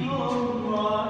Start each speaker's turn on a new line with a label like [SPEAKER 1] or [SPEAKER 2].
[SPEAKER 1] Allah